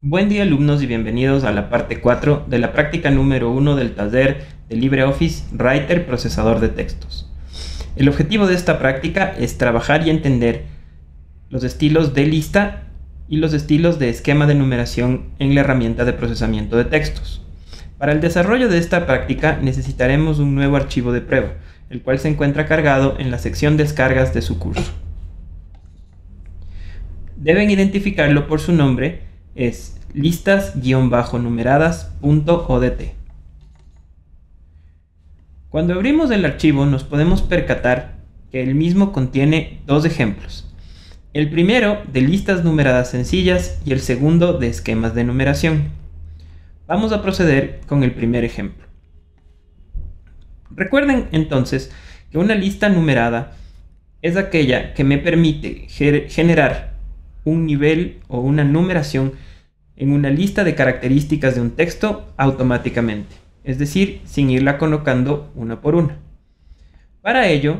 Buen día alumnos y bienvenidos a la parte 4 de la práctica número 1 del taller de LibreOffice Writer Procesador de Textos. El objetivo de esta práctica es trabajar y entender los estilos de lista y los estilos de esquema de numeración en la herramienta de procesamiento de textos. Para el desarrollo de esta práctica necesitaremos un nuevo archivo de prueba, el cual se encuentra cargado en la sección descargas de su curso. Deben identificarlo por su nombre es listas-numeradas.odt. Cuando abrimos el archivo nos podemos percatar que el mismo contiene dos ejemplos. El primero de listas numeradas sencillas y el segundo de esquemas de numeración. Vamos a proceder con el primer ejemplo. Recuerden entonces que una lista numerada es aquella que me permite generar un nivel o una numeración en una lista de características de un texto automáticamente, es decir, sin irla colocando una por una. Para ello,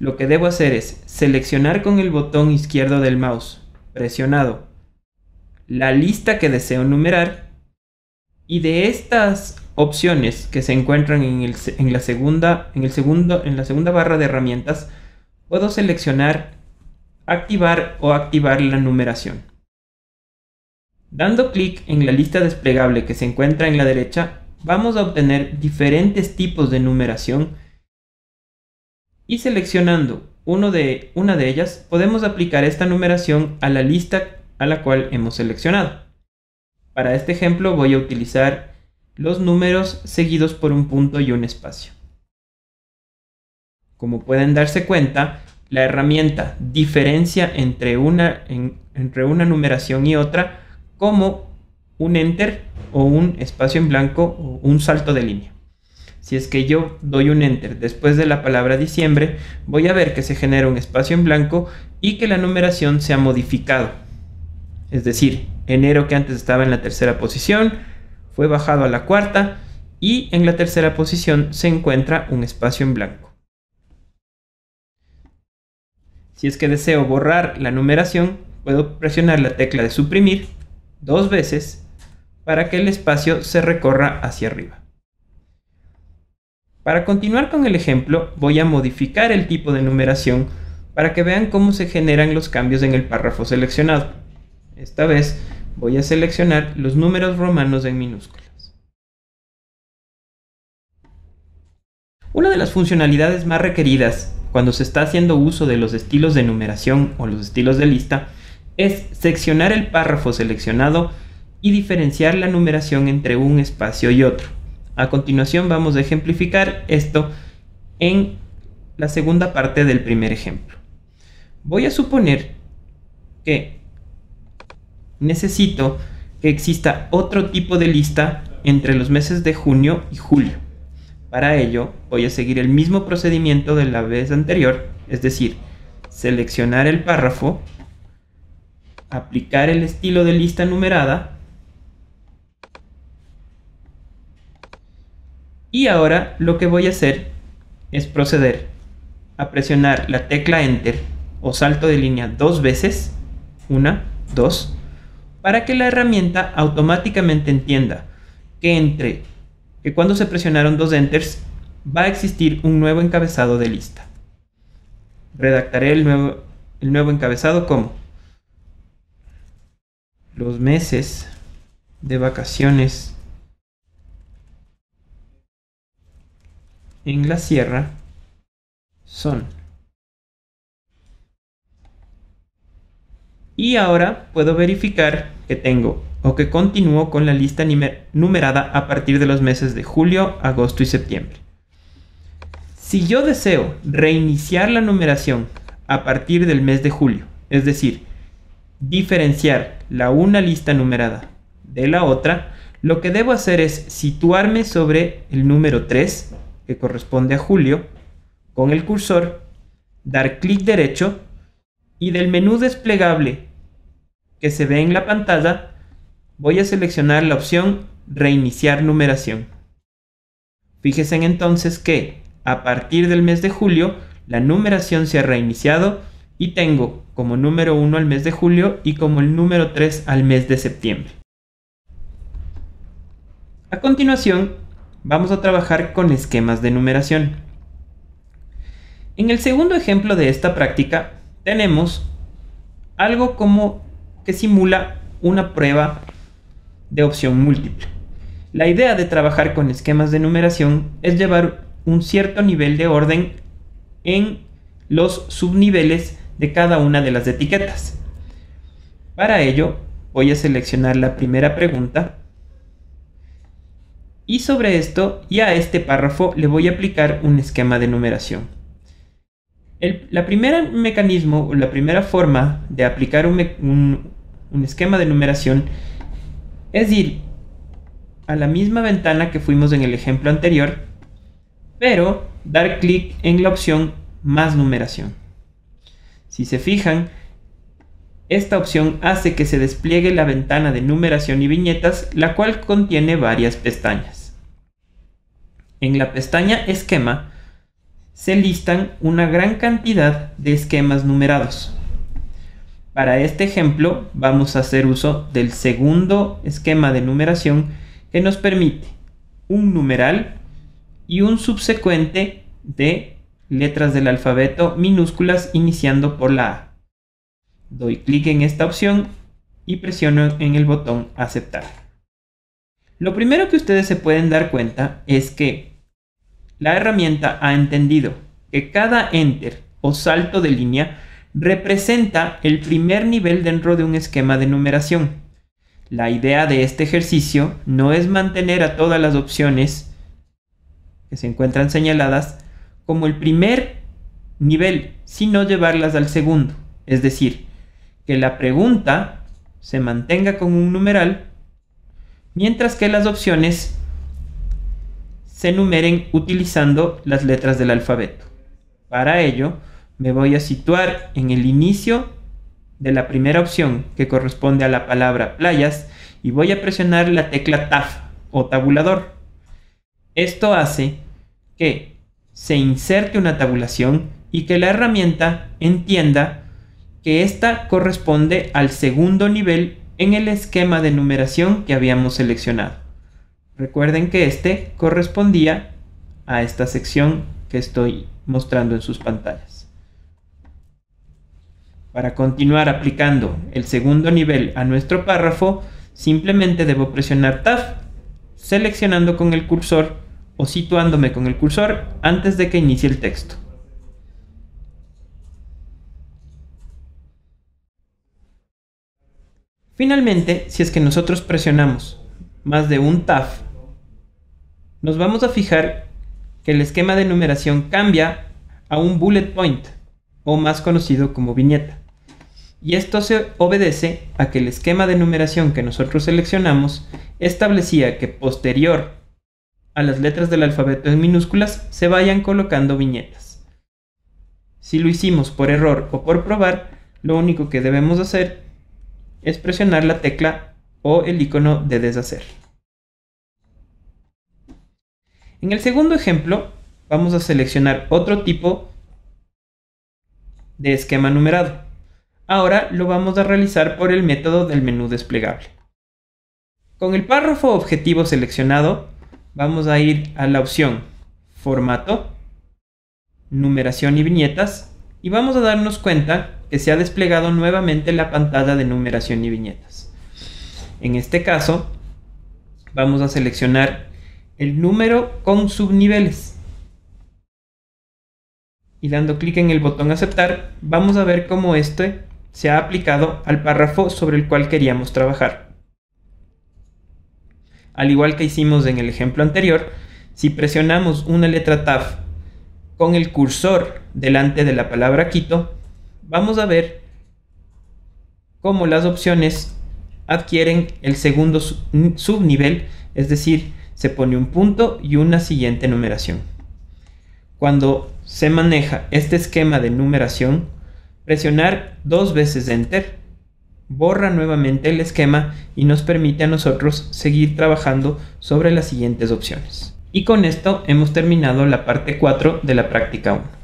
lo que debo hacer es seleccionar con el botón izquierdo del mouse presionado la lista que deseo numerar y de estas opciones que se encuentran en, la, segunda, en, el segundo, en la segunda barra de herramientas, puedo seleccionar activar o activar la numeración. Dando clic en la lista desplegable que se encuentra en la derecha, vamos a obtener diferentes tipos de numeración y seleccionando uno de, una de ellas podemos aplicar esta numeración a la lista a la cual hemos seleccionado. Para este ejemplo voy a utilizar los números seguidos por un punto y un espacio. Como pueden darse cuenta, la herramienta diferencia entre una, entre una numeración y otra como un enter o un espacio en blanco o un salto de línea. Si es que yo doy un enter después de la palabra diciembre, voy a ver que se genera un espacio en blanco y que la numeración se ha modificado. Es decir, enero que antes estaba en la tercera posición, fue bajado a la cuarta y en la tercera posición se encuentra un espacio en blanco. Si es que deseo borrar la numeración, puedo presionar la tecla de suprimir dos veces para que el espacio se recorra hacia arriba. Para continuar con el ejemplo, voy a modificar el tipo de numeración para que vean cómo se generan los cambios en el párrafo seleccionado. Esta vez voy a seleccionar los números romanos en minúsculas. Una de las funcionalidades más requeridas cuando se está haciendo uso de los estilos de numeración o los estilos de lista es seccionar el párrafo seleccionado y diferenciar la numeración entre un espacio y otro. A continuación vamos a ejemplificar esto en la segunda parte del primer ejemplo. Voy a suponer que necesito que exista otro tipo de lista entre los meses de junio y julio. Para ello voy a seguir el mismo procedimiento de la vez anterior, es decir, seleccionar el párrafo aplicar el estilo de lista numerada. Y ahora lo que voy a hacer es proceder a presionar la tecla Enter o salto de línea dos veces, una, dos, para que la herramienta automáticamente entienda que entre que cuando se presionaron dos enters va a existir un nuevo encabezado de lista. Redactaré el nuevo, el nuevo encabezado como los meses de vacaciones en la sierra son. Y ahora puedo verificar que tengo o que continúo con la lista numerada a partir de los meses de julio, agosto y septiembre. Si yo deseo reiniciar la numeración a partir del mes de julio, es decir, diferenciar la una lista numerada de la otra, lo que debo hacer es situarme sobre el número 3, que corresponde a julio, con el cursor, dar clic derecho y del menú desplegable que se ve en la pantalla, voy a seleccionar la opción Reiniciar numeración. Fíjense entonces que a partir del mes de julio la numeración se ha reiniciado y tengo como número 1 al mes de julio y como el número 3 al mes de septiembre. A continuación, vamos a trabajar con esquemas de numeración. En el segundo ejemplo de esta práctica, tenemos algo como que simula una prueba de opción múltiple. La idea de trabajar con esquemas de numeración es llevar un cierto nivel de orden en los subniveles de cada una de las etiquetas. Para ello, voy a seleccionar la primera pregunta y sobre esto y a este párrafo le voy a aplicar un esquema de numeración. la primera mecanismo o la primera forma de aplicar un esquema de numeración es ir a la misma ventana que fuimos en el ejemplo anterior, pero dar clic en la opción más numeración. Si se fijan, esta opción hace que se despliegue la ventana de numeración y viñetas, la cual contiene varias pestañas. En la pestaña Esquema se listan una gran cantidad de esquemas numerados. Para este ejemplo vamos a hacer uso del segundo esquema de numeración que nos permite un numeral y un subsecuente de letras del alfabeto minúsculas iniciando por la A. Doy clic en esta opción y presiono en el botón aceptar. Lo primero que ustedes se pueden dar cuenta es que la herramienta ha entendido que cada enter o salto de línea representa el primer nivel dentro de un esquema de numeración. La idea de este ejercicio no es mantener a todas las opciones que se encuentran señaladas como el primer nivel, sino llevarlas al segundo. Es decir, que la pregunta se mantenga con un numeral, mientras que las opciones se numeren utilizando las letras del alfabeto. Para ello, me voy a situar en el inicio de la primera opción que corresponde a la palabra playas y voy a presionar la tecla TAF o tabulador. Esto hace que se inserte una tabulación y que la herramienta entienda que ésta corresponde al segundo nivel en el esquema de numeración que habíamos seleccionado. Recuerden que este correspondía a esta sección que estoy mostrando en sus pantallas. Para continuar aplicando el segundo nivel a nuestro párrafo, simplemente debo presionar Tab, seleccionando con el cursor o situándome con el cursor antes de que inicie el texto. Finalmente, si es que nosotros presionamos más de un tab, nos vamos a fijar que el esquema de numeración cambia a un bullet point, o más conocido como viñeta. Y esto se obedece a que el esquema de numeración que nosotros seleccionamos establecía que posterior a las letras del alfabeto en minúsculas se vayan colocando viñetas. Si lo hicimos por error o por probar, lo único que debemos hacer es presionar la tecla o el icono de deshacer. En el segundo ejemplo, vamos a seleccionar otro tipo de esquema numerado. Ahora lo vamos a realizar por el método del menú desplegable. Con el párrafo objetivo seleccionado, vamos a ir a la opción Formato, Numeración y Viñetas y vamos a darnos cuenta que se ha desplegado nuevamente la pantalla de numeración y viñetas. En este caso, vamos a seleccionar el número con subniveles. Y dando clic en el botón aceptar, vamos a ver cómo este se ha aplicado al párrafo sobre el cual queríamos trabajar. Al igual que hicimos en el ejemplo anterior, si presionamos una letra TAF con el cursor delante de la palabra Quito, vamos a ver cómo las opciones adquieren el segundo subnivel, es decir, se pone un punto y una siguiente numeración. Cuando se maneja este esquema de numeración, presionar dos veces Enter borra nuevamente el esquema y nos permite a nosotros seguir trabajando sobre las siguientes opciones. Y con esto hemos terminado la parte 4 de la práctica 1.